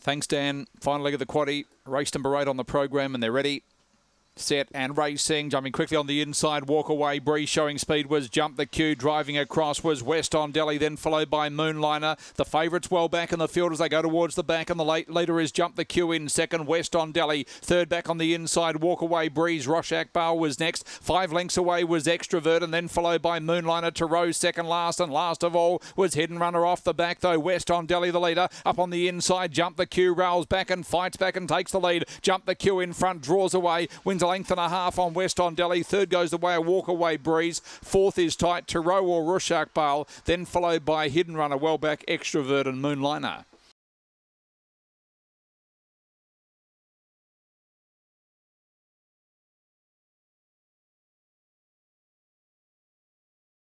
Thanks, Dan. Final leg of the quaddy. Race number eight on the program, and they're ready set and racing. Jumping quickly on the inside, walk away. Bree showing speed was Jump the Queue. Driving across was West on Delhi, then followed by Moonliner. The favourites well back in the field as they go towards the back. And the late later is Jump the Queue in second. West on Delhi. Third back on the inside, Walkaway Breeze. Rosh Akbar was next. Five lengths away was Extrovert, and then followed by Moonliner to Rose second last. And last of all was Hidden Runner off the back, though. West on Delhi, the leader. Up on the inside, Jump the Queue rails back and fights back and takes the lead. Jump the Queue in front, draws away, wins a length and a half on West on Delhi. Third goes the way of Walkaway Breeze. Fourth is tight Taro or Rushak Bale. Then followed by Hidden Runner, well back Extrovert and Moonliner.